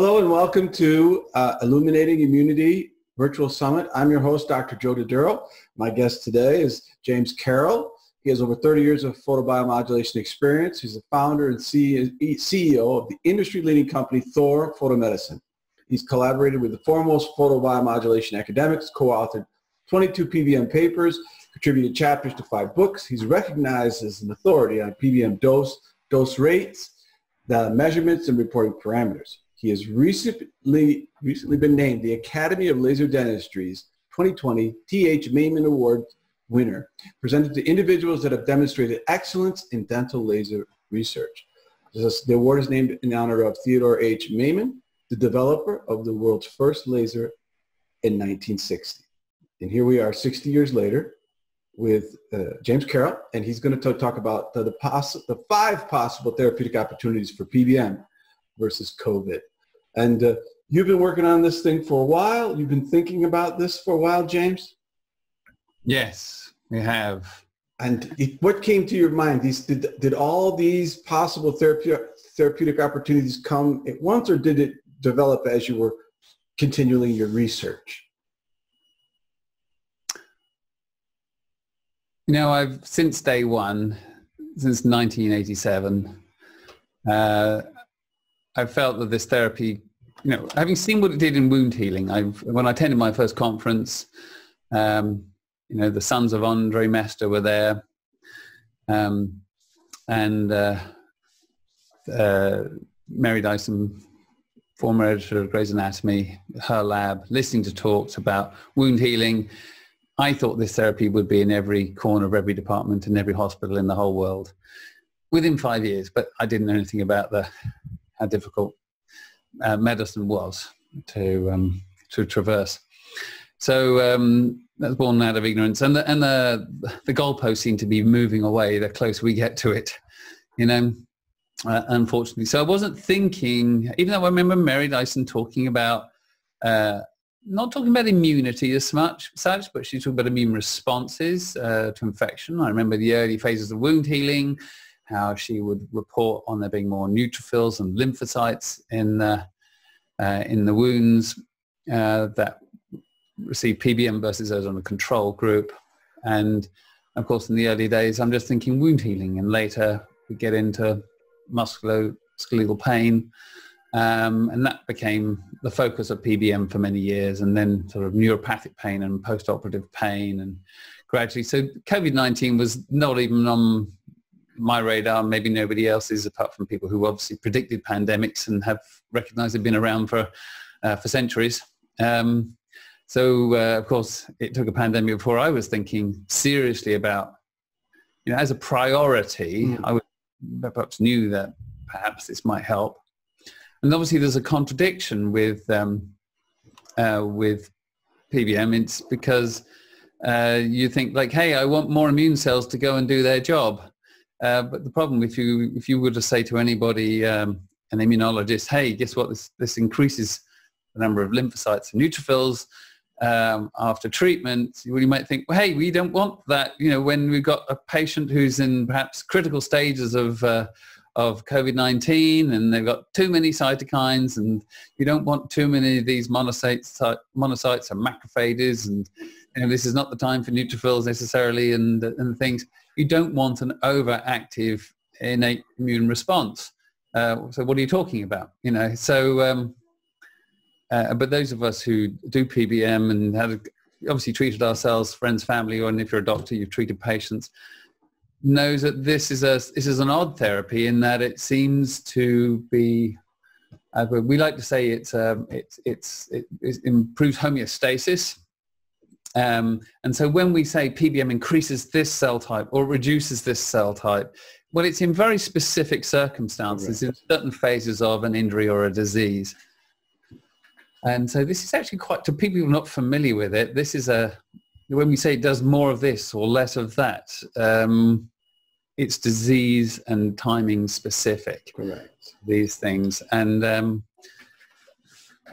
Hello and welcome to uh, Illuminating Immunity Virtual Summit. I'm your host, Dr. Joe Doduro. My guest today is James Carroll. He has over 30 years of photobiomodulation experience. He's the founder and CEO of the industry-leading company Thor Photomedicine. He's collaborated with the foremost photobiomodulation academics, co-authored 22 PBM papers, contributed chapters to five books. He's recognized as an authority on PBM dose, dose rates, the measurements, and reporting parameters. He has recently, recently been named the Academy of Laser Dentistry's 2020 T.H. Maiman Award winner, presented to individuals that have demonstrated excellence in dental laser research. The award is named in honor of Theodore H. Maiman, the developer of the world's first laser in 1960. And here we are 60 years later with uh, James Carroll, and he's going to talk about the, the, the five possible therapeutic opportunities for PBM versus COVID. And uh, you've been working on this thing for a while. You've been thinking about this for a while, James? Yes, we have. And it, what came to your mind? These, did, did all these possible therapeutic, therapeutic opportunities come at once, or did it develop as you were continuing your research? You know, I've since day one, since 1987, uh, I felt that this therapy, you know, having seen what it did in wound healing, I when I attended my first conference, um, you know, the sons of Andre Mester were there, um, and uh, uh, Mary Dyson, former editor of Gray's Anatomy, her lab, listening to talks about wound healing. I thought this therapy would be in every corner of every department in every hospital in the whole world within five years, but I didn't know anything about the how difficult uh, medicine was to um, to traverse. So um, that's born out of ignorance, and the and the the goalposts seem to be moving away the closer we get to it. You know, uh, unfortunately. So I wasn't thinking, even though I remember Mary Dyson talking about. Uh, not talking about immunity as much, such, but she talked about immune responses uh, to infection. I remember the early phases of wound healing, how she would report on there being more neutrophils and lymphocytes in the, uh, in the wounds uh, that receive PBM versus those on the control group. And of course, in the early days, I'm just thinking wound healing, and later we get into musculoskeletal pain. Um, and that became the focus of PBM for many years, and then sort of neuropathic pain and post-operative pain, and gradually. So COVID-19 was not even on my radar, maybe nobody else's, apart from people who obviously predicted pandemics and have recognized they've been around for uh, for centuries. Um, so uh, of course, it took a pandemic before I was thinking seriously about, you know, as a priority. Mm. I would, perhaps knew that perhaps this might help, and obviously there's a contradiction with um, uh, with PBM. It's because uh, you think like, hey, I want more immune cells to go and do their job. Uh, but the problem, if you if you were to say to anybody, um, an immunologist, hey, guess what? This this increases the number of lymphocytes and neutrophils um, after treatment. You might think, well, hey, we don't want that. You know, when we've got a patient who's in perhaps critical stages of uh, of COVID-19 and they've got too many cytokines and you don't want too many of these monocytes, monocytes and macrophages and you know, this is not the time for neutrophils necessarily and, and things you don't want an overactive innate immune response. Uh, so what are you talking about? You know, so, um, uh, but those of us who do PBM and have obviously treated ourselves, friends, family, or and if you're a doctor, you've treated patients, knows that this is a this is an odd therapy in that it seems to be. Uh, we like to say it's um, it's it's it, it improves homeostasis um, and so when we say PBM increases this cell type or reduces this cell type, well, it's in very specific circumstances in certain phases of an injury or a disease. And so this is actually quite, to people who are not familiar with it, this is a, when we say it does more of this or less of that, um, it's disease and timing specific. Correct. These things. And, um,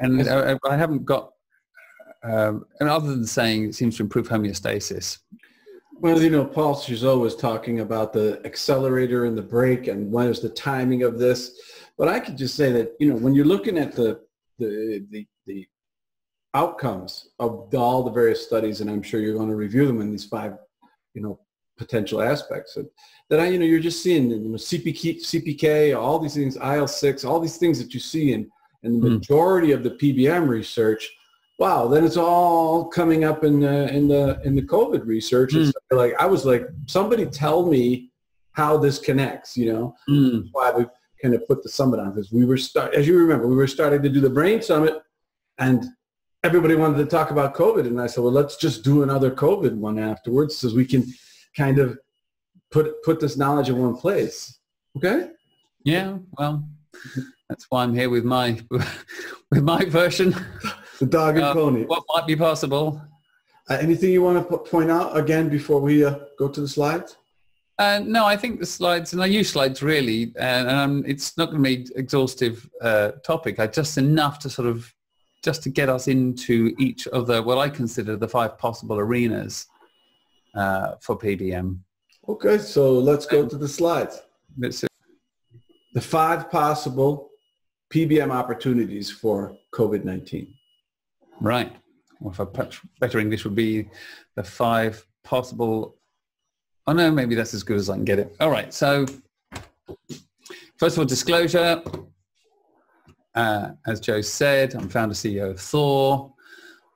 and I, I haven't got um, and other than saying it seems to improve homeostasis. Well, you know, Paul Chazot was talking about the accelerator and the brake and what is the timing of this. But I could just say that, you know, when you're looking at the the, the, the outcomes of all the various studies, and I'm sure you're going to review them in these five, you know, potential aspects. That I, you know, you're just seeing, you know, CPK, CPK, all these things, IL-6, all these things that you see in, in the hmm. majority of the PBM research. Wow, then it's all coming up in the in the in the COVID research. Mm. Like I was like, somebody tell me how this connects. You know, mm. Why we kind of put the summit on because we were start as you remember we were starting to do the brain summit, and everybody wanted to talk about COVID, and I said, well, let's just do another COVID one afterwards, so we can kind of put put this knowledge in one place. Okay. Yeah. Well, that's why I'm here with my with my version. The dog and uh, pony. What might be possible? Uh, anything you want to point out again before we uh, go to the slides? Uh, no, I think the slides, and I use slides really, and um, it's not going to be exhaustive uh, topic. I just enough to sort of just to get us into each of the what I consider the five possible arenas uh, for PBM. Okay, so let's go to the slides. The five possible PBM opportunities for COVID-19. Right. Well, I better English would be the five possible. Oh no, maybe that's as good as I can get it. All right. So first of all, disclosure. Uh, as Joe said, I'm founder CEO of Thor.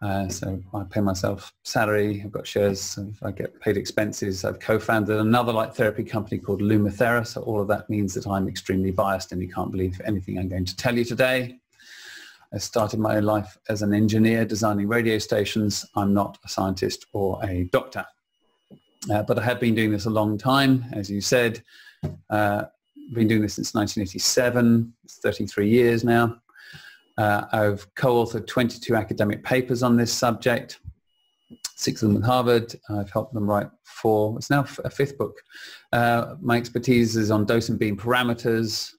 Uh, so I pay myself salary. I've got shares. I get paid expenses. I've co-founded another light therapy company called LumiThera. So all of that means that I'm extremely biased and you can't believe anything I'm going to tell you today. I started my life as an engineer designing radio stations. I'm not a scientist or a doctor. Uh, but I have been doing this a long time, as you said. Uh, been doing this since 1987. It's 33 years now. Uh, I've co-authored 22 academic papers on this subject, six of them at Harvard. I've helped them write four. It's now a fifth book. Uh, my expertise is on dose and beam parameters,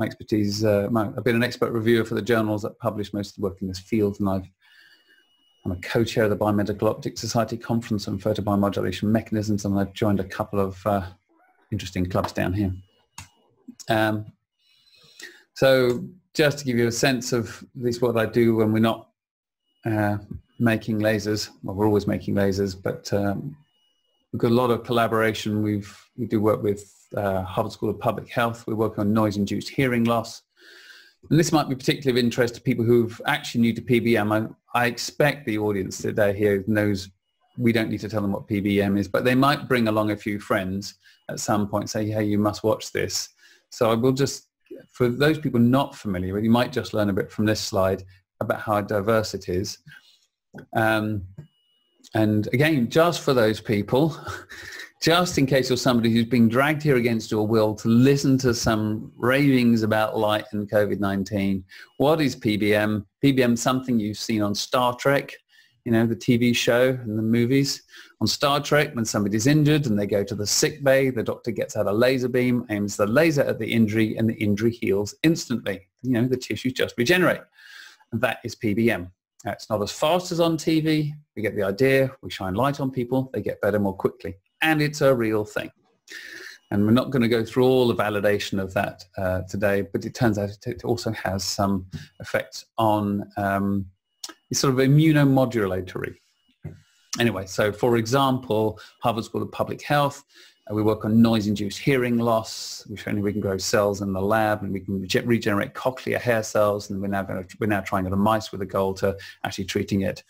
my expertise. Uh, my, I've been an expert reviewer for the journals that publish most of the work in this field, and I've, I'm a co-chair of the Biomedical Optics Society Conference on Photobiomodulation Mechanisms, and I've joined a couple of uh, interesting clubs down here. Um, so just to give you a sense of at least what I do when we're not uh, making lasers, well, we're always making lasers, but um, we've got a lot of collaboration. We've, we do work with uh, Harvard School of Public Health. We're working on noise-induced hearing loss. And this might be particularly of interest to people who've actually new to PBM. I, I expect the audience today here knows we don't need to tell them what PBM is, but they might bring along a few friends at some point, say, hey, you must watch this. So I will just, for those people not familiar with, you might just learn a bit from this slide about how diverse it is. Um, and again, just for those people, just in case you're somebody who's being dragged here against your will to listen to some ravings about light and COVID-19. What is PBM? PBM something you've seen on Star Trek, you know, the TV show and the movies. On Star Trek, when somebody's injured and they go to the sick bay, the doctor gets out a laser beam, aims the laser at the injury, and the injury heals instantly. You know, the tissues just regenerate. And that is PBM. It's not as fast as on TV. We get the idea. We shine light on people. They get better more quickly and it's a real thing. And we're not going to go through all the validation of that uh, today, but it turns out it also has some effects on um, it's sort of immunomodulatory. Anyway, so for example, Harvard School of Public Health, uh, we work on noise-induced hearing loss. We've shown we can grow cells in the lab and we can rege- regenerate cochlear hair cells. And we're now, to, we're now trying it on mice with a goal to actually treating it,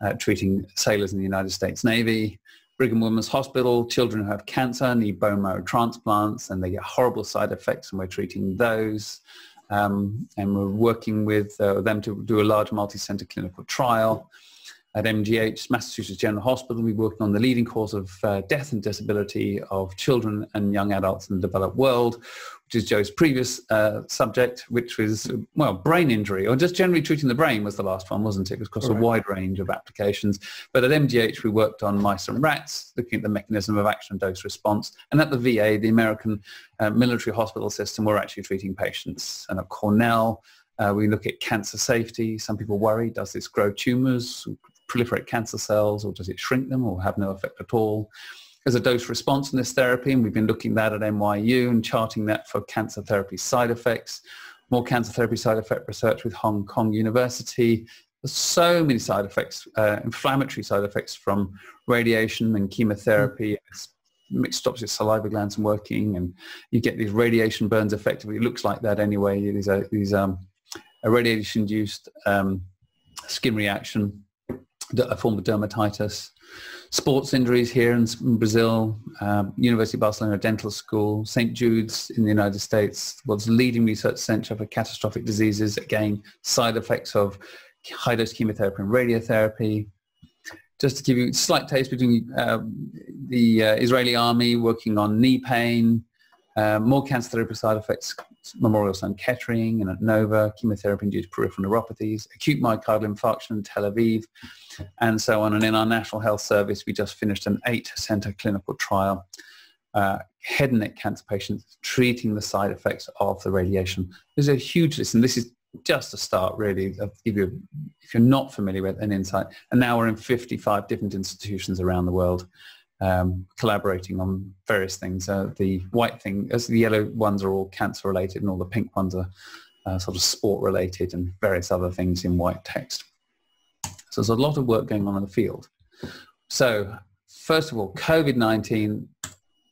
uh, treating sailors in the United States Navy. Brigham Women's Hospital, children who have cancer need bone marrow transplants and they get horrible side effects and we're treating those. Um, and we're working with uh, them to do a large multi-center clinical trial. At MGH, Massachusetts General Hospital, we're working on the leading cause of uh, death and disability of children and young adults in the developed world is Joe's previous uh, subject, which was, well, brain injury, or just generally treating the brain was the last one, wasn't it? It was across right. a wide range of applications. But at MGH, we worked on mice and rats, looking at the mechanism of action and dose response. And at the VA, the American uh, military hospital system, we're actually treating patients. And at Cornell, uh, we look at cancer safety. Some people worry, does this grow tumors, proliferate cancer cells, or does it shrink them or have no effect at all? As a dose response in this therapy, and we've been looking at that at NYU and charting that for cancer therapy side effects. more cancer therapy side effect research with Hong Kong University. There's so many side effects, uh, inflammatory side effects from radiation and chemotherapy. Mm. It stops your saliva glands from working and you get these radiation burns effectively. It looks like that anyway. These are these um, a radiation-induced um, skin reaction, a form of dermatitis sports injuries here in Brazil, um, University of Barcelona Dental School, St. Jude's in the United States, world's leading research center for catastrophic diseases, again, side effects of high-dose chemotherapy and radiotherapy. Just to give you a slight taste between uh, the uh, Israeli army working on knee pain, uh, more cancer therapy side effects, Memorial Sloan Kettering and at Nova, chemotherapy-induced peripheral neuropathies, acute myocardial infarction in Tel Aviv, and so on. And in our National Health Service, we just finished an eight-center clinical trial, uh, head and neck cancer patients treating the side effects of the radiation. There's a huge list, and this is just a start really I'll give you if you're not familiar with an insight and now we're in 55 different institutions around the world um, collaborating on various things. Uh, the white thing, as the yellow ones are all cancer related and all the pink ones are uh, sort of sport related and various other things in white text. So there's a lot of work going on in the field. So first of all, COVID-19,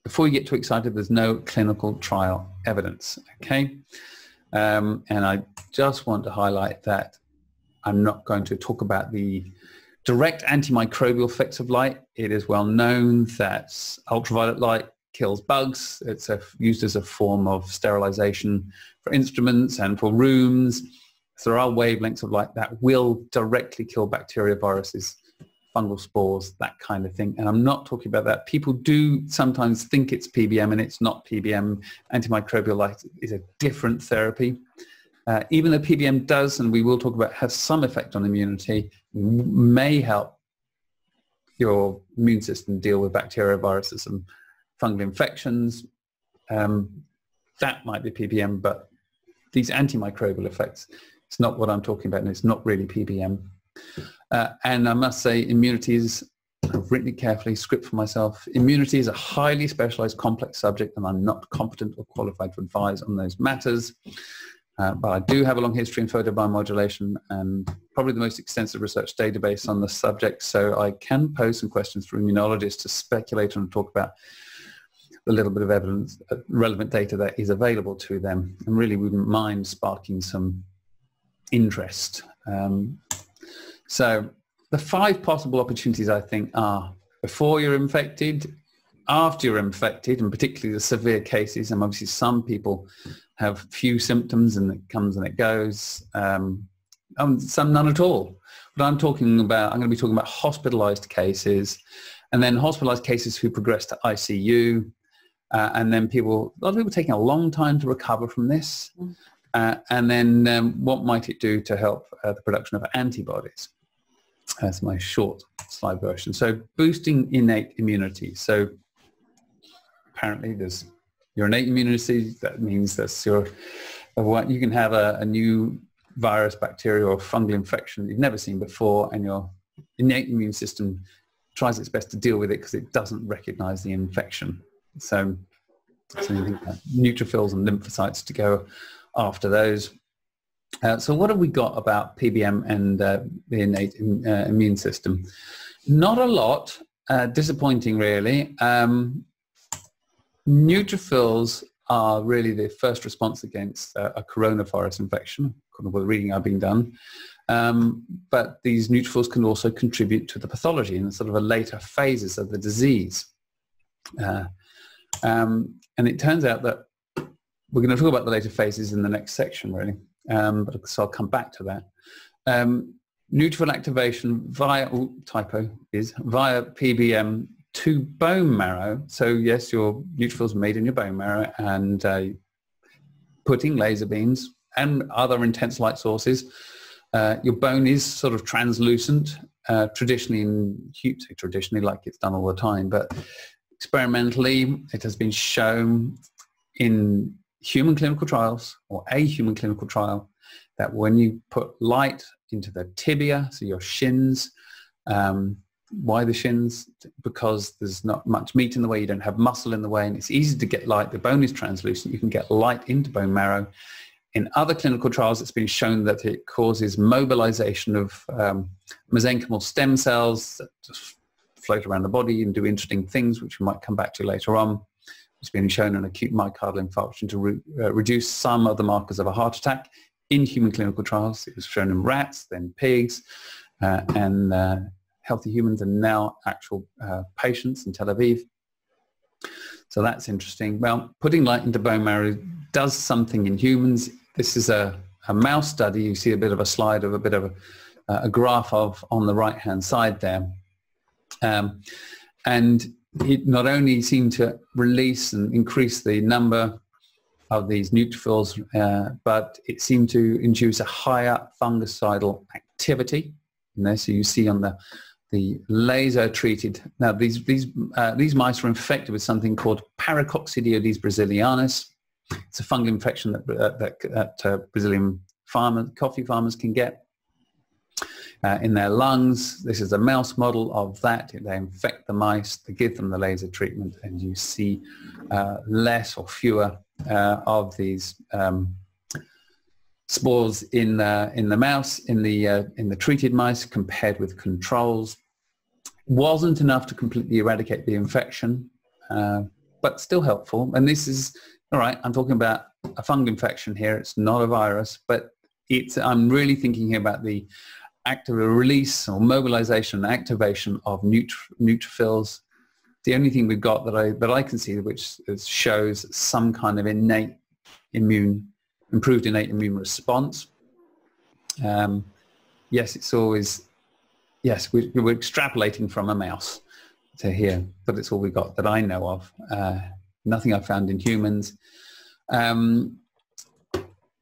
before you get too excited, there's no clinical trial evidence, okay? Um, and I just want to highlight that I'm not going to talk about the direct antimicrobial effects of light. It is well known that ultraviolet light kills bugs. It's a, used as a form of sterilization for instruments and for rooms. So there are wavelengths of light that will directly kill bacteria, viruses, fungal spores, that kind of thing. And I'm not talking about that. People do sometimes think it's PBM and it's not PBM. Antimicrobial light is a different therapy. Uh, even though PBM does, and we will talk about, have some effect on immunity, may help your immune system deal with bacteria, viruses, and fungal infections. Um, that might be PBM, but these antimicrobial effects, it's not what I'm talking about, and it's not really PBM. Uh, and I must say, immunity is, I've written it carefully, script for myself. Immunity is a highly specialized, complex subject, and I'm not competent or qualified to advise on those matters. Uh, but I do have a long history in photobiomodulation and probably the most extensive research database on the subject. So I can pose some questions for immunologists to speculate on and talk about the little bit of evidence, uh, relevant data that is available to them. And really wouldn't mind sparking some interest. Um, so the five possible opportunities I think are before you're infected, after you're infected, and particularly the severe cases, and obviously some people have few symptoms and it comes and it goes. Um, um, some none at all. But I'm talking about, I'm going to be talking about hospitalized cases and then hospitalized cases who progress to ICU. Uh, and then people, a lot of people taking a long time to recover from this. Mm. Uh, and then um, what might it do to help uh, the production of antibodies? That's my short slide version. So boosting innate immunity. So apparently there's your innate immunity, that means that's your, what you can have a, a new virus, bacteria or fungal infection you've never seen before and your innate immune system tries its best to deal with it because it doesn't recognize the infection. So, so you think neutrophils and lymphocytes to go after those. Uh, so what have we got about PBM and uh, the innate uh, immune system? Not a lot. Uh, disappointing, really. Um, Neutrophils are really the first response against uh, a coronavirus infection, according to the reading I've been done. Um, but these neutrophils can also contribute to the pathology in sort of a later phases of the disease. Uh, um, and it turns out that we're going to talk about the later phases in the next section, really. Um, but so I'll come back to that. Um, neutrophil activation via oh, typo is via PBM to bone marrow. So yes, your neutrophils made in your bone marrow and uh, putting laser beams and other intense light sources. Uh, your bone is sort of translucent, uh, traditionally in traditionally like it's done all the time, but experimentally it has been shown in human clinical trials or a human clinical trial that when you put light into the tibia, so your shins, um, why the shins? Because there's not much meat in the way, you don't have muscle in the way, and it's easy to get light. The bone is translucent. You can get light into bone marrow, in other clinical trials, it's been shown that it causes mobilization of um, mesenchymal stem cells that just float around the body and do interesting things, which we might come back to later on. It's been shown in acute myocardial infarction to re- uh, reduce some of the markers of a heart attack in human clinical trials. It was shown in rats, then pigs, uh, and uh, healthy humans, and now actual uh, patients in Tel Aviv. So that's interesting. Well, putting light into bone marrow does something in humans. This is a, a mouse study. You see a bit of a slide of a bit of a, a graph of on the right-hand side there. Um, and it not only seemed to release and increase the number of these neutrophils, uh, but it seemed to induce a higher fungicidal activity. Know, so you see on the the laser treated. Now these these uh, these mice were infected with something called Paracoccidioides brasiliensis. It's a fungal infection that uh, that, that uh, Brazilian coffee farmers can get uh, in their lungs. This is a mouse model of that. They infect the mice, they give them the laser treatment, and you see uh, less or fewer uh, of these um, spores in uh, in the mouse in the uh, in the treated mice compared with controls. Wasn't enough to completely eradicate the infection, uh, but still helpful. And this is all right. I'm talking about a fungal infection here. It's not a virus, but it's. I'm really thinking here about the active release or mobilization and activation of neutr- neutrophils. The only thing we've got that I that I can see which shows some kind of innate immune improved innate immune response. Um, yes, it's always, yes, we, we're extrapolating from a mouse to here, but it's all we got that I know of. Uh, nothing I've found in humans. Um,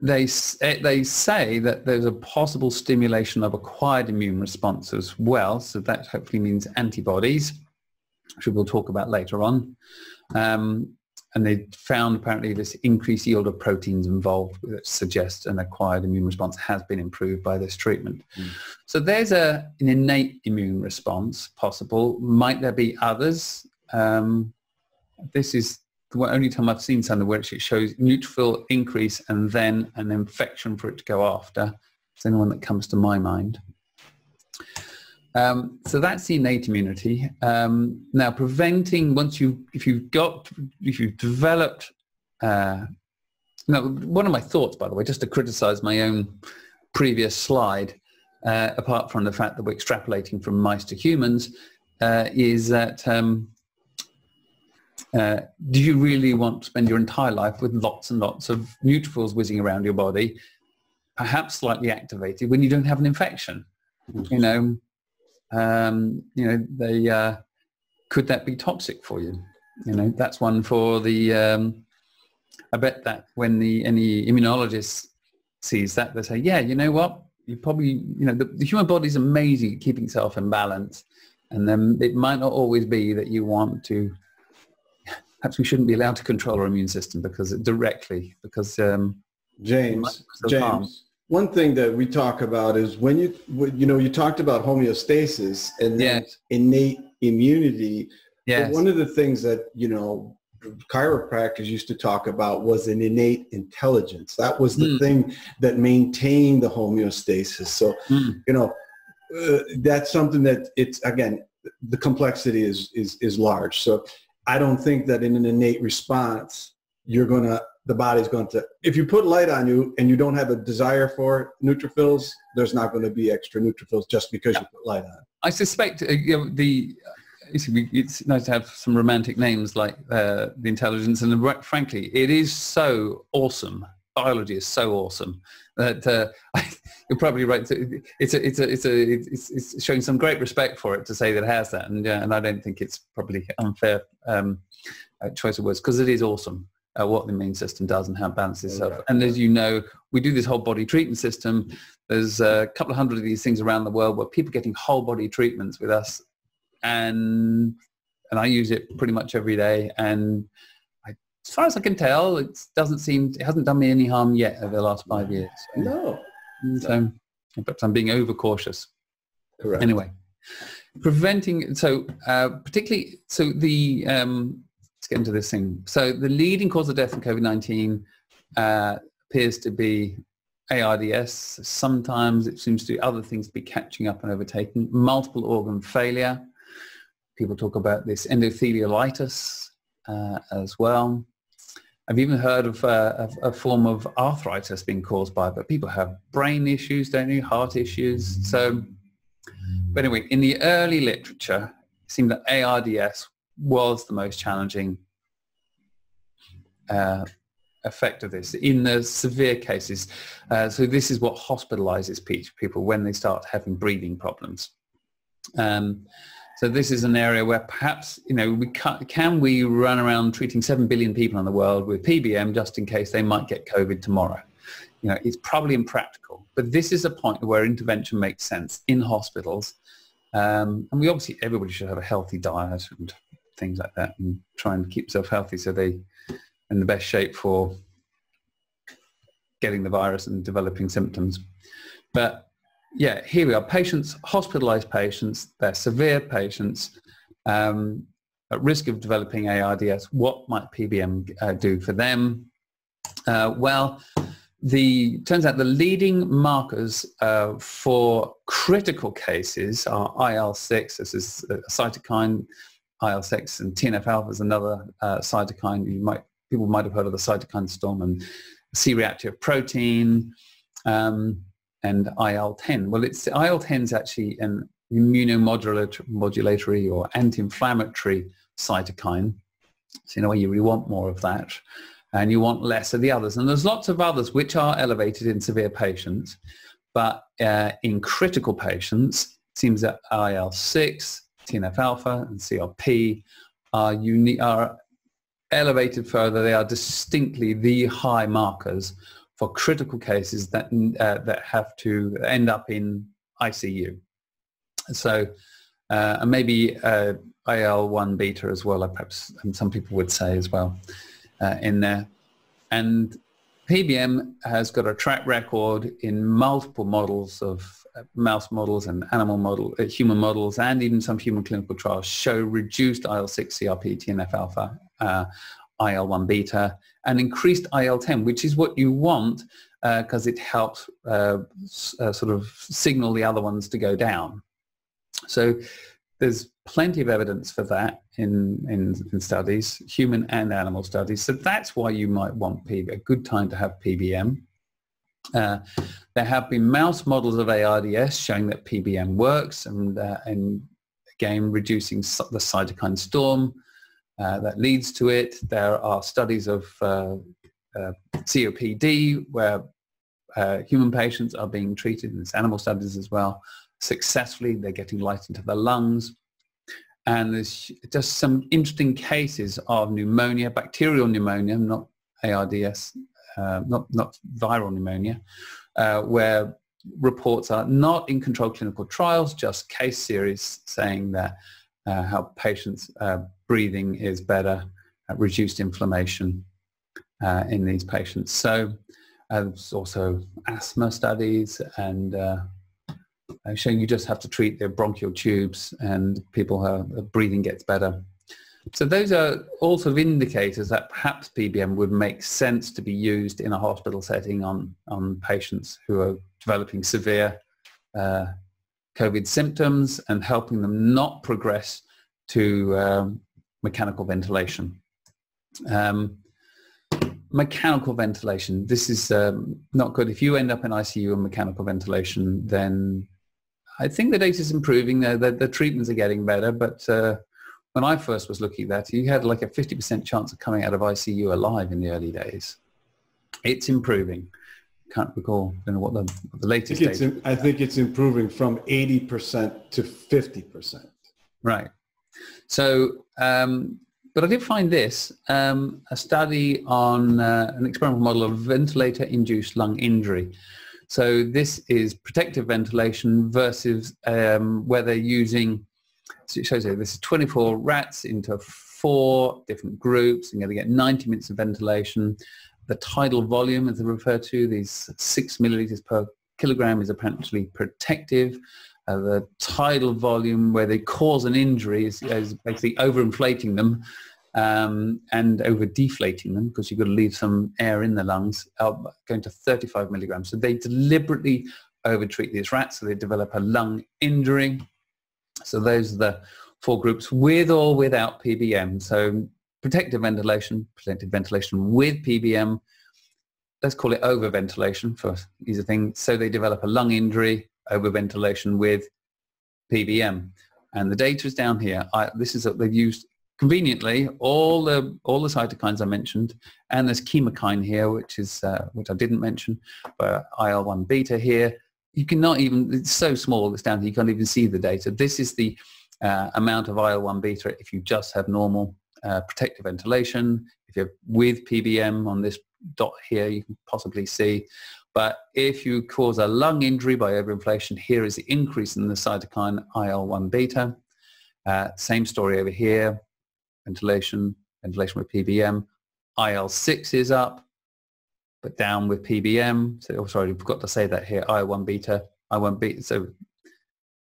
they, eh, they say that there's a possible stimulation of acquired immune response as well. So that hopefully means antibodies, which we'll talk about later on. Um, and they found apparently this increased yield of proteins involved that suggests an acquired immune response has been improved by this treatment. Mm. So there's a, an innate immune response possible. Might there be others? Um, this is the only time I've seen something where it shows neutrophil increase and then an infection for it to go after. It's the only one that comes to my mind. Um, so that's the innate immunity. Um, now, preventing once you, if you've got, if you've developed. Uh, now, one of my thoughts, by the way, just to criticise my own previous slide, uh, apart from the fact that we're extrapolating from mice to humans, uh, is that um, uh, do you really want to spend your entire life with lots and lots of neutrophils whizzing around your body, perhaps slightly activated, when you don't have an infection? You know, um, you know, they uh, could that be toxic for you? You know, that's one for the. Um, I bet that when the any immunologist sees that, they say, yeah, you know what, you probably, you know, the, the human body is amazing at keeping itself in balance, and then it might not always be that you want to. Perhaps we shouldn't be allowed to control our immune system because directly because um, James, James, harm one thing that we talk about is when you you know you talked about homeostasis and yes. innate immunity yes. one of the things that you know chiropractors used to talk about was an innate intelligence that was the mm. thing that maintained the homeostasis so mm. you know uh, that's something that it's again the complexity is is is large so i don't think that in an innate response you're going to the body's going to if you put light on you and you don't have a desire for neutrophils there's not going to be extra neutrophils just because yeah. you put light on. I suspect uh, you know, the it's nice to have some romantic names like uh, the intelligence and frankly it is so awesome. Biology is so awesome that uh, you're probably right it's a, it's a, it's a it's, it's showing some great respect for it to say that it has that. And, uh, and i don't think it's probably unfair um, uh, choice of words because it is awesome uh, what the immune system does and how it balances itself. And as you know, we do this whole body treatment system. There's a couple of hundred of these things around the world where people are getting whole body treatments with us. And, and I use it pretty much every day. And I, as far as I can tell, it doesn't seem, it hasn't done me any harm yet over the last five years. No. So, but I'm being overcautious. Correct. Anyway, preventing, so uh, particularly, so the, um, get into this thing. So the leading cause of death in COVID-19, uh, appears to be ARDS. Sometimes it seems to other things be catching up and overtaking. Multiple organ failure. People talk about this endotheliolitis uh, as well. I've even heard of uh, a, a, form of arthritis being caused by it, but people have brain issues, don't they? Heart issues. So, but anyway, in the early literature, it seemed that ARDS was the most challenging uh, effect of this in the severe cases. Uh, so this is what hospitalizes people when they start having breathing problems. Um, so this is an area where perhaps, you know, we can, can we run around treating 7 billion people in the world with PBM just in case they might get COVID tomorrow? You know, it's probably impractical. But this is a point where intervention makes sense in hospitals. Um, and we obviously, everybody should have a healthy diet and things like that and try and keep themselves healthy so they in the best shape for getting the virus and developing symptoms. But yeah, here we are. Patients, hospitalized patients, they're severe patients um, at risk of developing ARDS. What might PBM uh, do for them? Uh, well, the turns out the leading markers uh, for critical cases are IL-6, this is a cytokine, IL-6 and TNF-alpha is another uh, cytokine. You might people might have heard of the cytokine storm and C-reactive protein. Um, and IL-10. Well, it's IL-10 is actually an immunomodulatory or anti-inflammatory cytokine. So in a way, you really want more of that and you want less of the others. And there's lots of others which are elevated in severe patients, but uh, in critical patients, it seems that IL-6, TNF-alpha and CRP are, are elevated further. They are distinctly the high markers for critical cases that, uh, that have to end up in ICU. So, uh, and maybe uh, IL-1 beta as well, perhaps some people would say as well uh, in there. And PBM has got a track record in multiple models of mouse models and animal model, uh, human models, and even some human clinical trials show reduced IL-6, CRP, TNF-alpha, uh, IL-1 beta, and increased IL-10, which is what you want because uh, it helps uh, uh, sort of signal the other ones to go down. So there's plenty of evidence for that in, in, in, studies, human and animal studies. So that's why you might want PB, a good time to have PBM. Uh, there have been mouse models of ARDS showing that PBM works and, uh, and again, reducing the cytokine storm uh, that leads to it. There are studies of uh, uh, COPD where human patients are being treated, and there's animal studies as well, successfully. They're getting light into the lungs. And there's just some interesting cases of pneumonia, bacterial pneumonia, not ARDS, uh, not, not viral pneumonia, uh, where reports are not in controlled clinical trials, just case series saying that uh, how patients' uh, breathing is better, uh, reduced inflammation in these patients. So there's also asthma studies and showing you just have to treat their bronchial tubes and people have, breathing gets better. So those are all sort of indicators that perhaps PBM would make sense to be used in a hospital setting on, on patients who are developing severe uh, COVID symptoms and helping them not progress to um, mechanical ventilation. Um, mechanical ventilation, this is um, not good. If you end up in ICU and mechanical ventilation, then I think the data is improving. The, the, the, treatments are getting better, but uh, when I first was looking at that, you had like a 50% chance of coming out of ICU alive in the early days. It's improving can't recall know what the, what the latest I think, I think it's improving from 80% to 50%. Right. So, um, but I did find this, um, a study on uh, an experimental model of ventilator-induced lung injury. So this is protective ventilation versus um, where they're using, so it shows you this is 24 rats into four different groups and you're going to get 90 minutes of ventilation the tidal volume, as they refer to, these six milliliters per kilogram is apparently protective. Uh, the tidal volume where they cause an injury is, is basically overinflating them um, and over deflating them because you've got to leave some air in the lungs, going to 35 milligrams. So they deliberately overtreat these rats so they develop a lung injury. So those are the four groups with or without PBM. So protective ventilation, protective ventilation with PBM, let's call it overventilation for easy thing. So they develop a lung injury, overventilation with PBM. And the data is down here. I, this is they've used conveniently all the all the cytokines I mentioned, and there's chemokine here, which is uh, which I didn't mention, but IL-1 beta here. You cannot even it's so small it's down here you can't even see the data. This is the uh, amount of IL-1 beta if you just have normal uh, protective ventilation. If you're with PBM on this dot here, you can possibly see. But if you cause a lung injury by overinflation, here is the increase in the cytokine IL-1 beta. Uh, same story over here, ventilation, ventilation with PBM. IL-6 is up, but down with PBM. So, oh, sorry, I forgot to say that here, I1 beta, IL-1 beta. So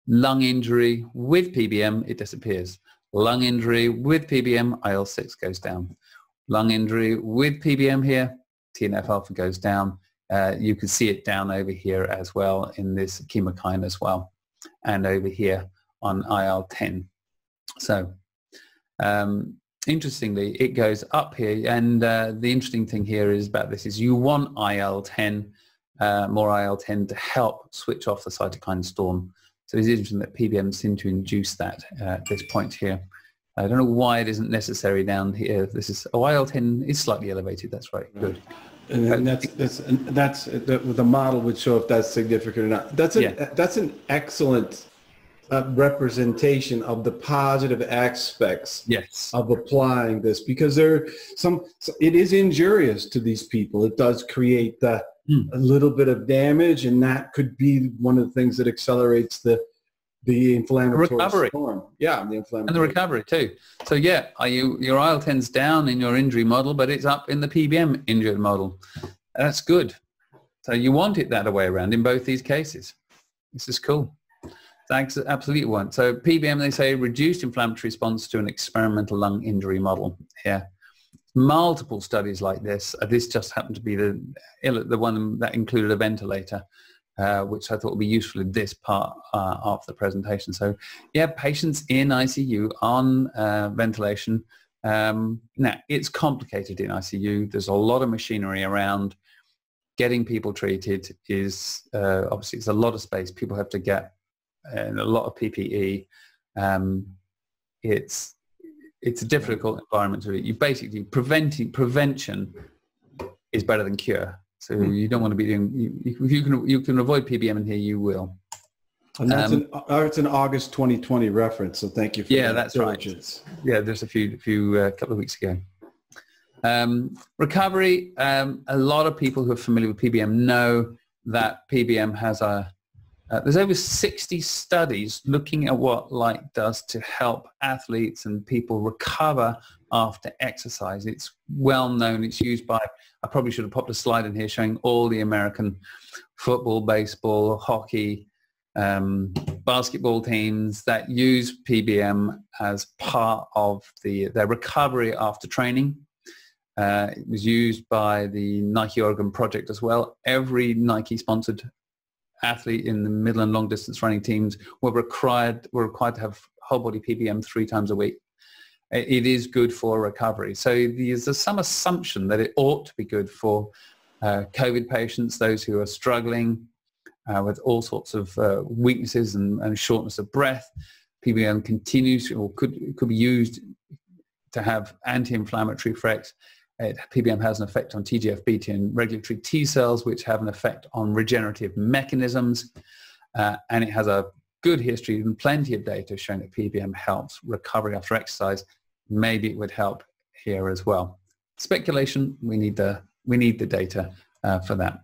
lung injury with PBM, it disappears. Lung injury with PBM, IL-6 goes down. Lung injury with PBM here, TNF-alpha goes down. Uh, you can see it down over here as well in this chemokine as well, and over here on IL-10. So um, interestingly, it goes up here, and uh, the interesting thing here is about this is you want IL-10, uh, more IL-10 to help switch off the cytokine storm. So it's interesting that PBM seem to induce that uh, at this point here. I don't know why it isn't necessary down here. This is oh, IL-10 is slightly elevated. That's right. Good. And, and that's that's and that's the, the model would show if that's significant or not. That's an yeah. that's an excellent uh, representation of the positive aspects yes. of applying this because there are some it is injurious to these people. It does create the, hmm. a little bit of damage, and that could be one of the things that accelerates the the inflammatory recovery. storm. Yeah, the inflammatory. And the recovery too. So yeah, are you your IL-10's down in your injury model, but it's up in the PBM injured model. That's good. So you want it that way around in both these cases. This is cool. Thanks, absolutely one. So PBM, they say reduced inflammatory response to an experimental lung injury model. Yeah, multiple studies like this. Uh, this just happened to be the the one that included a ventilator, uh, which I thought would be useful in this part uh, of the presentation. So, yeah, patients in ICU on uh, ventilation. Um, now, it's complicated in ICU. There's a lot of machinery around. Getting people treated is uh, obviously it's a lot of space. People have to get and a lot of PPE. Um, it's it's a difficult environment to you basically preventing prevention is better than cure. So mm. you don't want to be doing you, if you can you can avoid PBM in here you will. And that's um, an, uh, it's an August 2020 reference. So thank you for yeah, that that's diligence. right. Yeah, there's a few few a uh, couple of weeks ago. Um, recovery. Um, a lot of people who are familiar with PBM know that PBM has a uh, there's over 60 studies looking at what light does to help athletes and people recover after exercise. It's well known. It's used by, I probably should have popped a slide in here showing all the American football, baseball, hockey, um, basketball teams that use PBM as part of the, their recovery after training. Uh, it was used by the Nike Oregon project as well. Every Nike sponsored athlete in the middle and long distance running teams were required were required to have whole body PBM three times a week. It is good for recovery. So there's some assumption that it ought to be good for uh, COVID patients, those who are struggling uh, with all sorts of uh, weaknesses and, and, shortness of breath. PBM continues or could, could be used to have anti-inflammatory effects it, PBM has an effect on TGF-beta and regulatory T cells, which have an effect on regenerative mechanisms. Uh, and it has a good history and plenty of data showing that PBM helps recovery after exercise. Maybe it would help here as well. Speculation, we need the, we need the data uh, for that.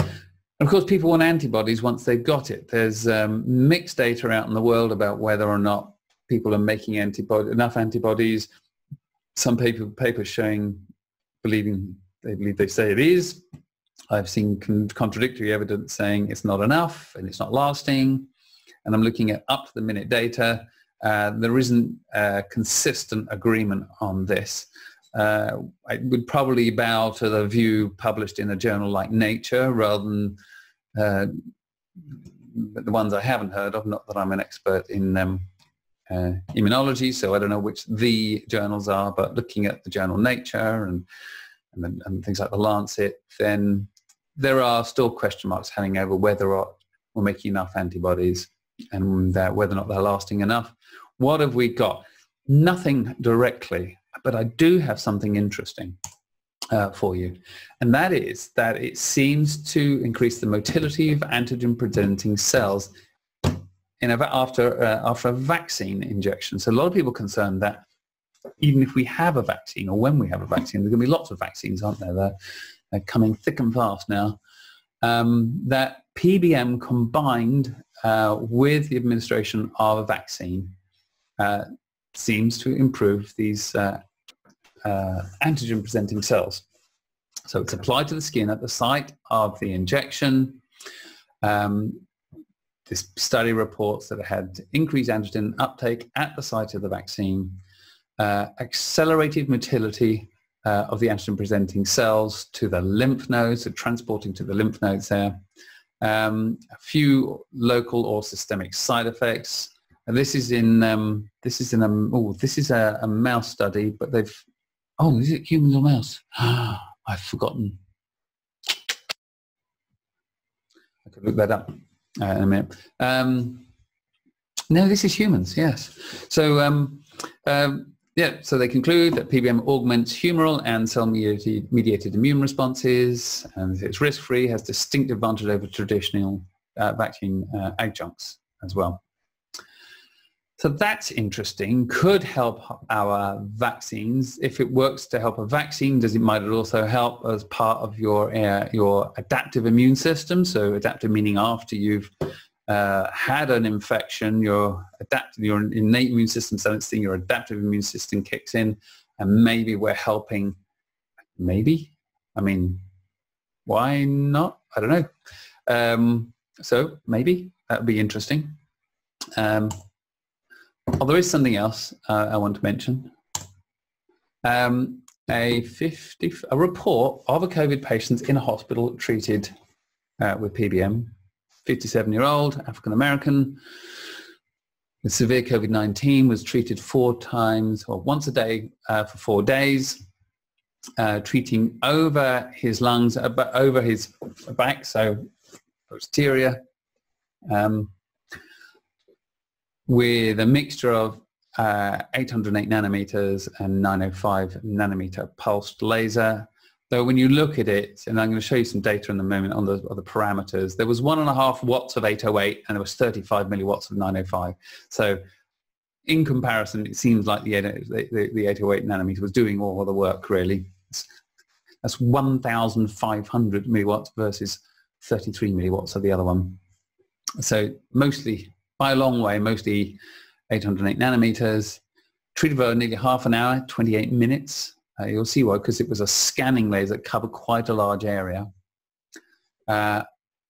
And of course, people want antibodies once they've got it. There's um, mixed data out in the world about whether or not people are making antibody, enough antibodies some paper, papers showing, believing, they believe they say it is. I've seen con- contradictory evidence saying it's not enough and it's not lasting. And I'm looking at up to the minute data. Uh, there isn't a consistent agreement on this. Uh, I would probably bow to the view published in a journal like Nature rather than uh, the ones I haven't heard of. Not that I'm an expert in um, uh, immunology, so I don't know which the journals are, but looking at the journal Nature and and, and things like the Lancet, then there are still question marks hanging over whether or we're making enough antibodies and that whether or not they're lasting enough. What have we got? Nothing directly, but I do have something interesting uh, for you. And that is that it seems to increase the motility of antigen-presenting cells in a, after, uh, after a vaccine injection. So a lot of people are concerned that even if we have a vaccine or when we have a vaccine, there's going to be lots of vaccines, aren't there? They're, they're coming thick and fast now. Um, that PBM combined uh, with the administration of a vaccine uh, seems to improve these uh, uh, antigen presenting cells. So it's applied to the skin at the site of the injection. Um, this study reports that it had increased antigen uptake at the site of the vaccine, uh, accelerated motility uh, of the antigen presenting cells to the lymph nodes, so transporting to the lymph nodes there. Um, a few local or systemic side effects. And this is in um, this is in a oh this is a, a, mouse study, but they've oh is it humans or mouse? I've forgotten. I could look that up uh, in a minute. Um, no, this is humans. Yes. So um, um, yeah, so they conclude that PBM augments humoral and cell-mediated mediated immune responses, and it's risk-free, has distinct advantage over traditional uh, vaccine uh, adjuncts as well. So that's interesting, could help our vaccines. If it works to help a vaccine, does it might it also help as part of your, uh, your adaptive immune system? So adaptive meaning after you've uh, had an infection, your adaptive, your innate immune system sensing your adaptive immune system kicks in, and maybe we're helping. Maybe, I mean, why not? I don't know. Um, so maybe that would be interesting. Um, oh, there is something else uh, I want to mention. Um, a 50, a report of a COVID patient in a hospital treated uh, with PBM 57 year old African American with severe COVID-19 was treated four times or once a day uh, for four days, uh, treating over his lungs, uh, over his back, so posterior, um, with a mixture of uh, 808 nanometers and 905 nanometer pulsed laser Though when you look at it, and I'm going to show you some data in a moment on the, on the parameters, there was one and a half watts of 808 and there was 35 milliwatts of 905. So in comparison, it seems like the, the, the 808 nanometer was doing all the work really. That's 1,500 milliwatts versus 33 milliwatts of the other one. So mostly, by a long way, mostly 808 nanometers, treated for nearly half an hour, 28 minutes, uh, you'll see why, because it was a scanning laser that covered quite a large area. Uh,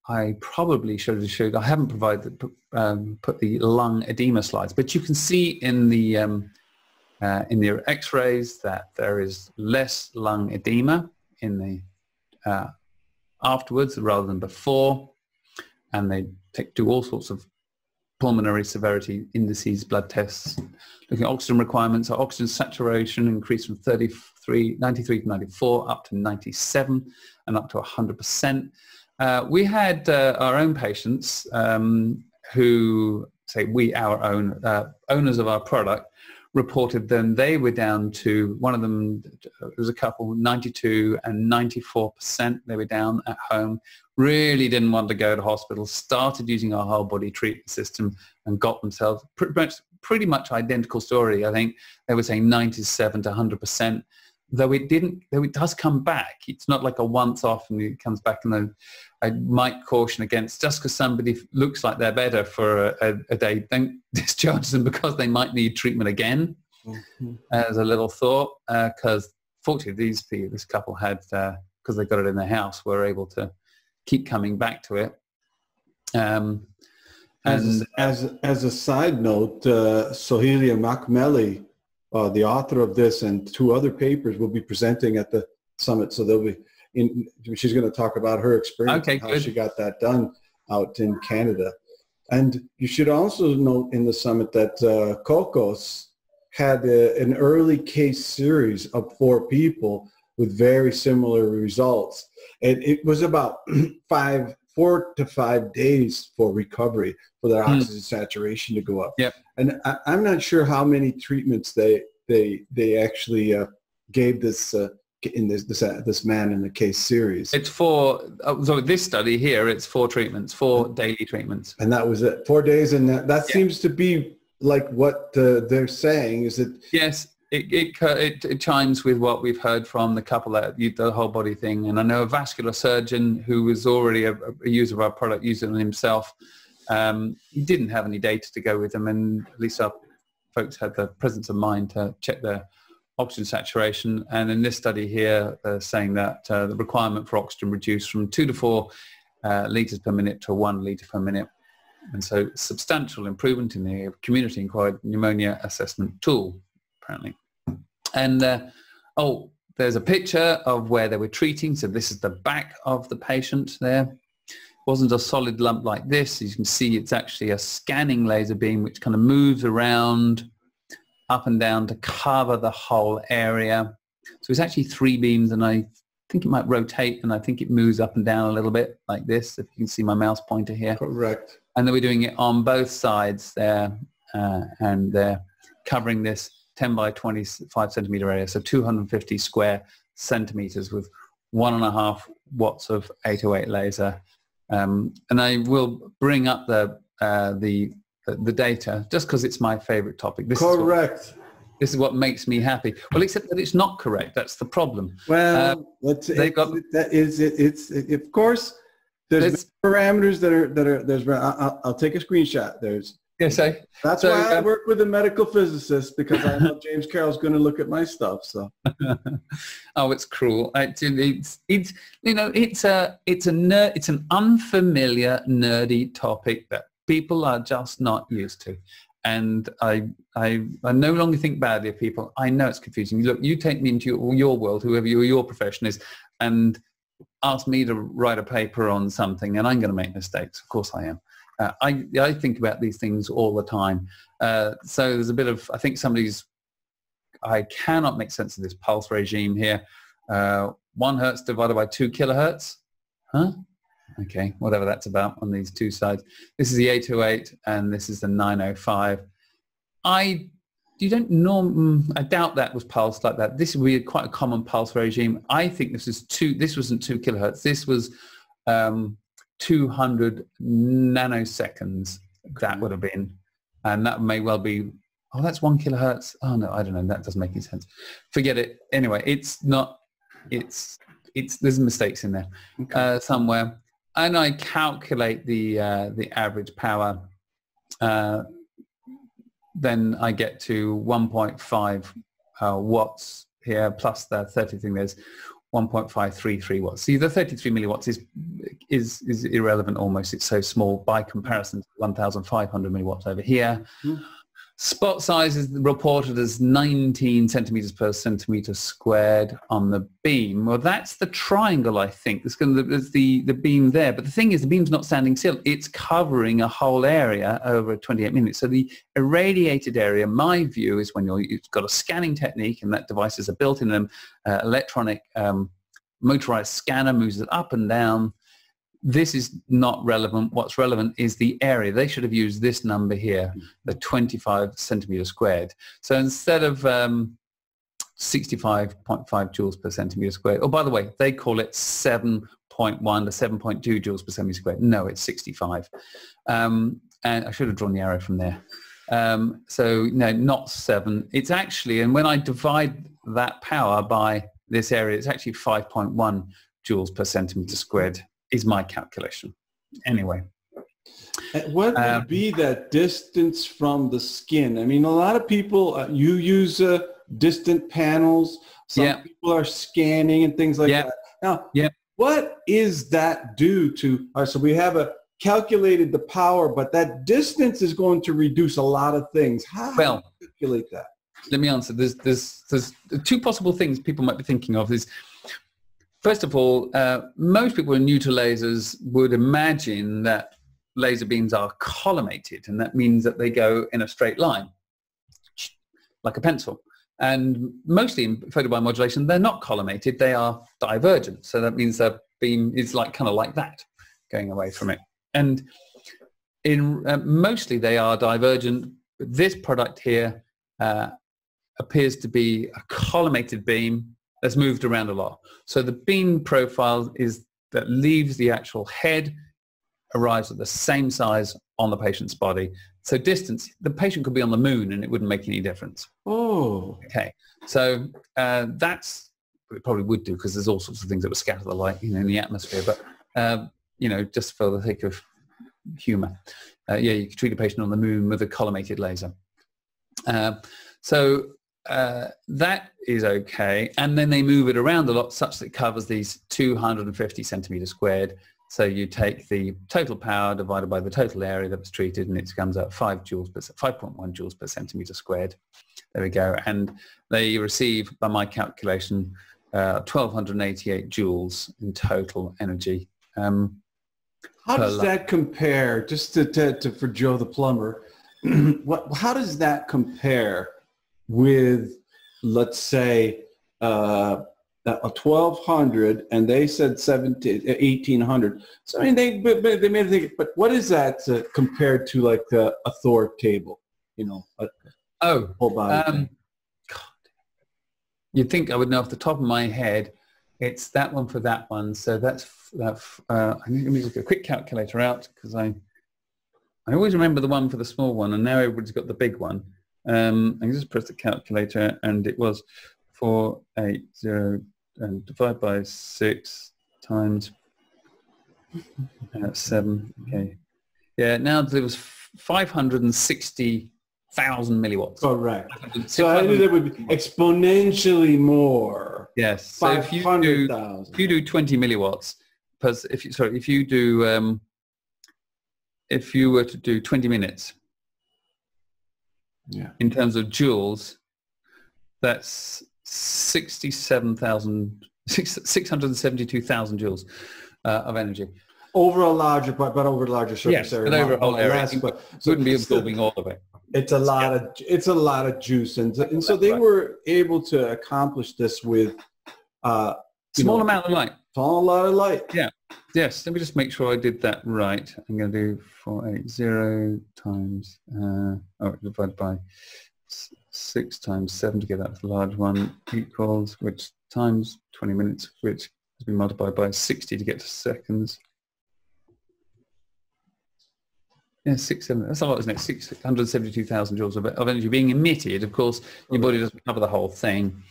I probably should have showed, I haven't provided, um, put the lung edema slides, but you can see in the, um, uh, in the x-rays that there is less lung edema in the, uh, afterwards rather than before. And they take, do all sorts of pulmonary severity indices, blood tests, looking at oxygen requirements. Our oxygen saturation increased from 33, 93 to 94 up to 97 and up to 100%. Uh, we had uh, our own patients um, who, say we, our own uh, owners of our product, reported then they were down to, one of them, it was a couple, 92 and 94% they were down at home, really didn't want to go to hospital, started using our whole body treatment system and got themselves pretty much, pretty much identical story. I think they were saying 97 to 100%, though it didn't, though it does come back. It's not like a once off and it comes back and then I might caution against just because somebody looks like they're better for a, a, day, don't discharge them because they might need treatment again. Mm-hmm. As a little thought, because uh, fortunately these people, this couple had, because uh, they got it in their house, were able to keep coming back to it. Um, As, as, as a side note, uh, Soheila Mokmeli, uh, the author of this and two other papers will be presenting at the summit. So they'll be in, she's going to talk about her experience okay, how good. she got that done out in Canada. And you should also note in the summit that uh, Cocos had a, an early case series of four people with very similar results. And it was about five, four to five days for recovery for their Hmm. oxygen saturation to go up. Yep. And I, I'm not sure how many treatments they they they actually uh, gave this uh, in this this uh, this man in the case series. It's four, oh, so this study here, it's four treatments, four daily treatments. and that was it. Four days, and that, that Yeah. seems to be like what uh, they're saying is that Yes, it, it, it, it chimes with what we've heard from the couple that the whole body thing. And I know a vascular surgeon who was already a, a user of our product, using it himself. Um, he didn't have any data to go with them, and at least our folks had the presence of mind to check their oxygen saturation. And in this study here, saying that uh, the requirement for oxygen reduced from two to four uh, liters per minute to one liter per minute. And so substantial improvement in the community acquired pneumonia assessment tool, apparently. And uh, oh, there's a picture of where they were treating. So this is the back of the patient there. It Wasn't a solid lump like this. As you can see, it's actually a scanning laser beam which kind of moves around up and down to cover the whole area. So it's actually three beams and I think it might rotate and I think it moves up and down a little bit like this. If you can see my mouse pointer here correct. and then we're doing it on both sides there uh, and they're covering this 10 by 25 centimeter area so 250 square centimeters with one and a half watts of 808 laser um, and I will bring up the uh, the the data just because it's my favorite topic this is, what, Correct. this is what makes me happy well except that it's not correct that's the problem Well, Uh, let's. they've it- got- that is it, it's it, of course there's parameters that are that are there's. I'll, I'll take a screenshot. There's yes I, that's So, why I uh, work with a medical physicist because I know James Carroll's going to look at my stuff. So oh, it's cruel. It's, it's, it's, you know, it's a, it's a ner- it's an unfamiliar, nerdy topic that people are just not used to. And I, I, I no longer think badly of people. I know it's confusing. Look, you take me into your, your world, whoever your, your profession is, and ask me to write a paper on something, and I'm going to make mistakes. Of course I am. Uh, I, I think about these things all the time. Uh, so there's a bit of, I think somebody's I cannot make sense of this pulse regime here. Uh, one hertz divided by two kilohertz. Huh? Okay, whatever that's about on these two sides. This is the 808 and this is the 905. I you don't norm. I doubt that was pulsed like that. This would be quite a common pulse regime. I think this is two. This wasn't two kilohertz. This was um, 200 nanoseconds. That would have been, and that may well be oh, that's one kilohertz. Oh no, I don't know. That doesn't make any sense. Forget it. Anyway, it's not, it's, it's, there's mistakes in there Okay. uh, somewhere. And I calculate the, uh, the average power. Uh, then I get to 1.5 uh, watts here plus the 30 thing there's 1.533 watts. See, the 33 milliwatts is is is irrelevant almost. It's so small by comparison to 1,500 milliwatts over here. Mhm. Spot size is reported as 19 centimeters per centimeter squared on the beam. Well, that's the triangle, I think. There's, going to, there's the, the beam there. But the thing is, the beam's not standing still. It's covering a whole area over 28 minutes. So the irradiated area, my view, is when you're, you've got a scanning technique and that devices are built in them, uh, electronic um, motorized scanner moves it up and down. This is not relevant. What's relevant is the area. They should have used this number here, the 25 centimeters squared. So instead of um, 65.5 joules per centimeter squared, oh, by the way, they call it 7.1 to 7.2 joules per centimeter squared. No, it's 65. Um, and I should have drawn the arrow from there. Um, so no, not seven. It's actually, and when I divide that power by this area, it's actually 5.1 joules per centimeter squared is my calculation. Anyway, And What would Um, be that distance from the skin? I mean, a lot of people, uh, you use uh, distant panels. Some Yeah. people are scanning and things like Yeah. that. Now, Yeah. what is that due to? All right, so we have a calculated the power, but that distance is going to reduce a lot of things. How Well, do you calculate that? let me answer. There's, there's, there's two possible things people might be thinking of. Is first of all, uh, most people who are new to lasers would imagine that laser beams are collimated, and that means that they go in a straight line, like a pencil. And mostly in photobiomodulation, they're not collimated; they are divergent. So that means the beam is like kind of like that, going away from it. And in uh, mostly they are divergent. This product here uh, appears to be a collimated beam that's moved around a lot. So the beam profile is that leaves the actual head, arrives at the same size on the patient's body. So distance, the patient could be on the moon and it wouldn't make any difference. Oh, Okay, so uh, that's it probably would do because there's all sorts of things that would scatter the light you know, in the atmosphere. But uh, you know, just for the sake of humour, uh, yeah, you could treat a patient on the moon with a collimated laser. Uh, so uh, that is okay, and then they move it around a lot such that it covers these 250 centimeters squared. So you take the total power divided by the total area that was treated, and it comes out five joules per 5.1 joules per centimeter squared. There we go, and they receive, by my calculation, uh, 1,288 joules in total energy. Um, how does that compare? Just to, to, to for Joe the plumber, what? How does that compare with, let's say, uh, a 1200 and they said 17, 1800. So I mean, they they made it think, but what is that uh, compared to like a, a Thor table? You know, a oh, whole body. Um. God. You'd think I would know off the top of my head. It's that one for that one. So that's that. Uh, I need to get a quick calculator out because I I always remember the one for the small one, and now everybody's got the big one. Um, I can just press the calculator, and it was four eight zero and divide by six times uh, seven. Okay, yeah. Now there was five hundred and sixty thousand milliwatts. Correct. So I knew that would be exponentially more. Yes. So if you do 500,000. if you do 20 milliwatts, plus if you sorry, if you do um, if you were to do 20 minutes Yeah. in terms of joules, that's 67,000 six- 672,000 joules uh, of energy. Over a larger, but, but over a larger surface Yes, area. but over a whole area. less, but- So wouldn't be absorbing all of it. It's a lot of it's a lot of juice, and and so they Right. were able to accomplish this with uh, Small know, amount of light. a lot of light. Yes, let me just make sure I did that right. I'm going to do 480 times, uh, oh, divided by 6 times 7 to get that large one equals, which times 20 minutes, which has been multiplied by 60 to get to seconds. Yeah, six, seven, that's a lot, isn't it? 672,000 joules of, of energy being emitted. Of course, your body doesn't cover the whole thing.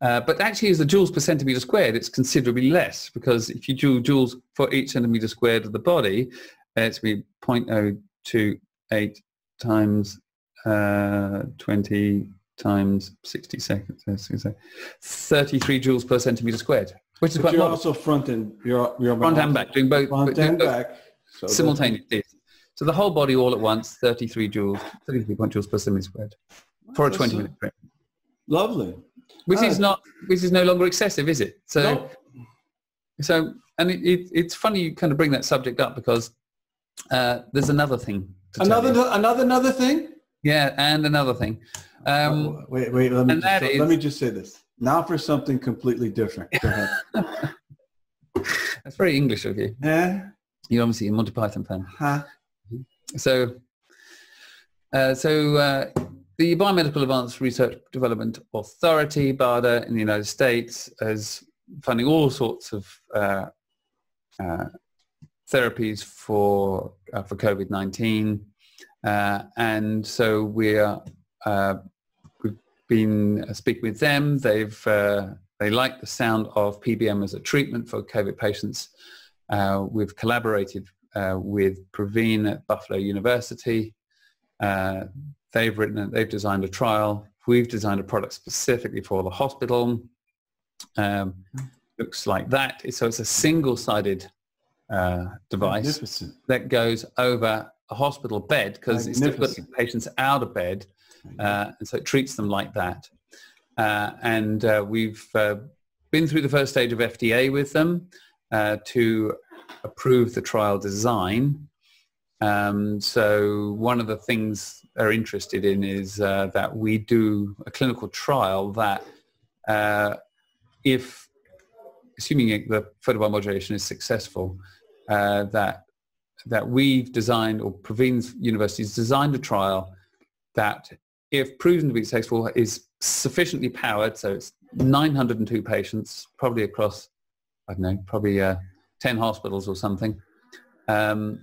Uh, but actually, as the joules per centimeter squared, it's considerably less because if you do joules for each centimeter squared of the body, uh, it's be 0.028 times uh, 20 times 60 seconds, uh, 60 seconds, 33 joules per centimeter squared, which is But quite you're modest. also front and you're you're Front and back, doing both, front doing and both back so simultaneously. So the whole body all at once, 33 joules, 33 point joules per centimeter squared for a 20 minute trip, Lovely. Which is Ah. not, which is no longer excessive, is it? So. No, So, and it, it, it's funny you kind of bring that subject up because uh, there's another thing. another another another thing. Yeah, and another thing. Um, Oh, wait, wait. Let me and just, that let is- me just say this. Now for something completely different. Go ahead. that's very English of you. Yeah. You're obviously a Monty Python fan. Huh? So, uh, so uh, the Biomedical Advanced Research Development Authority, BARDA, in the United States, is funding all sorts of uh, uh, therapies for uh, for COVID nineteen, uh, and so we're uh, we've been speaking with them. They've uh, they like the sound of PBM as a treatment for COVID patients. Uh, we've collaborated uh, with Praveen at Buffalo University. Uh, they've written, it, they've designed a trial. We've designed a product specifically for the hospital. Um, looks like that. So it's a single-sided uh, device that goes over a hospital bed because it's still putting patients out of bed, uh, and so it treats them like that. Uh, and uh, we've uh, been through the first stage of FDA with them uh, to approve the trial design. Um, so one of the things they're interested in is uh, that we do a clinical trial that if, assuming the photobiomodulation is successful, that that we've designed, or Praveen's University's designed a trial that, if proven to be successful, is sufficiently powered. So it's 902 patients, probably across, I don't know, probably uh, 10 hospitals or something. Um,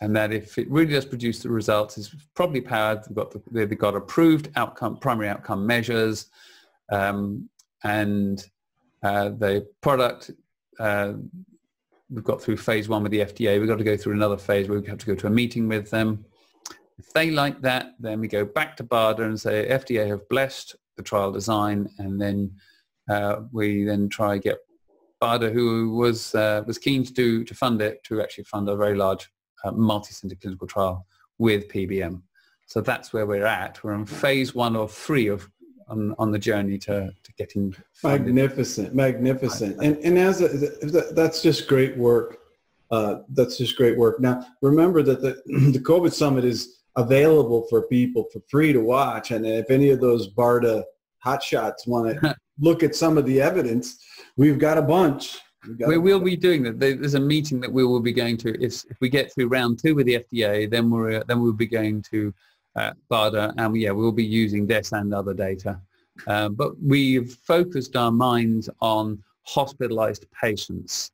and that if it really does produce the results, it's probably powered. They've got, the, they've got approved outcome, primary outcome measures, um, and uh, the product uh, we've got through phase one with the FDA. We've got to go through another phase where we have to go to a meeting with them. If they like that, then we go back to BARDA and say FDA have blessed the trial design, and then uh, we then try get BARDA, who was uh, was keen to do to fund it, to actually fund a very large uh, multi-center clinical trial with PBM. So that's where we're at. We're in phase one of three of on, on the journey to, to getting funded. magnificent magnificent and and as a, that's just great work uh, that's just great work now remember that the, the covid summit is available for people for free to watch and if any of those barda hotshots want to look at some of the evidence we've got a bunch we will be doing that. There's a meeting that we will be going to. If, if we get through round two with the FDA, then we're then we'll be going to uh, BARDA, and yeah, we'll be using this and other data. Uh, but we've focused our minds on hospitalized patients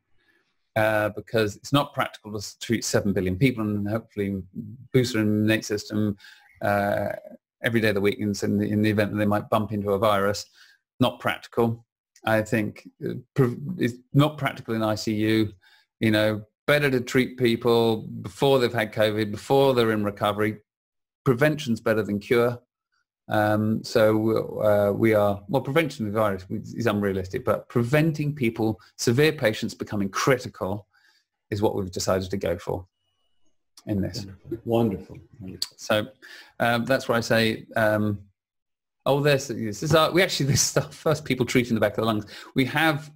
uh, because it's not practical to treat 7 billion people and hopefully boost their innate system uh, every day of the week in the, in the event that they might bump into a virus. Not practical. I think uh, it's not practical in ICU. You know, better to treat people before they've had COVID, before they're in recovery, prevention's better than cure. Um, so uh, we are, well, prevention of the virus is unrealistic, but preventing people, severe patients becoming critical is what we've decided to go for in this. Wonderful. So um, that's where I say, um, oh, this, this is our, we actually, this is the first people treating the back of the lungs. We have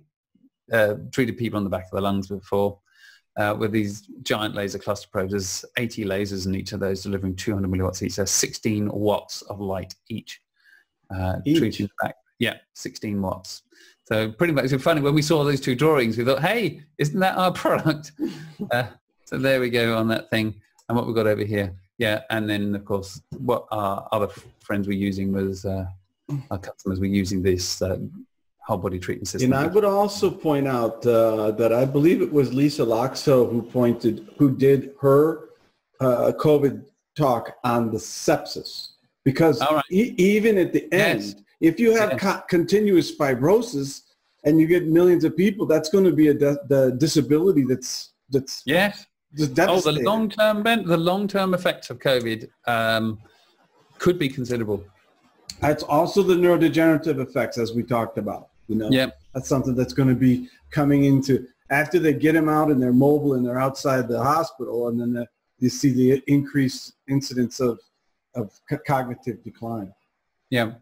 uh, treated people on the back of the lungs before uh, with these giant laser cluster probes. There's 80 lasers in each of those delivering 200 milliwatts each. So 16 watts of light each. Uh, each. Treating back. Yeah, 16 watts. So pretty much, it's funny, when we saw those two drawings, we thought, hey, isn't that our product? uh, so there we go on that thing. And what we've got over here. Yeah, and then of course, what our other friends were using was, uh, our customers were using this uh, whole body treatment system. And I would also point out uh, that I believe it was Lisa Loxo who pointed, who did her uh, COVID talk on the sepsis. Because right. e- even at the end, yes. if you have yes. co- continuous fibrosis and you get millions of people, that's going to be a de- the disability that's that's yes. Oh, the long term the long term effects of COVID um, could be considerable. That's also the neurodegenerative effects, as we talked about. You know, yeah, that's something that's going to be coming into after they get them out and they're mobile and they're outside the hospital, and then the, you see the increased incidence of of cognitive decline. Yeah.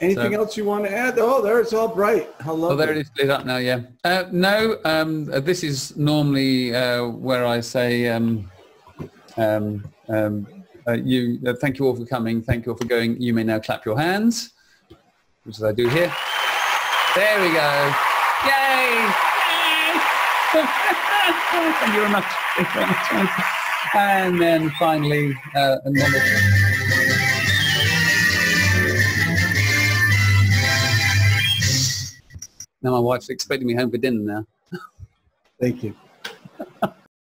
Anything so, else you want to add? Oh, there it's all bright. Hello. Oh, there it is lit up now. Yeah. Uh, no, um, uh, this is normally uh, where I say, um, um, um uh, you. Uh, thank you all for coming. Thank you all for going. You may now clap your hands, which is I do here. There we go. Yay! Thank you very much. Thank you very much. And then finally, uh, Now my wife's expecting me home for dinner now. Thank you.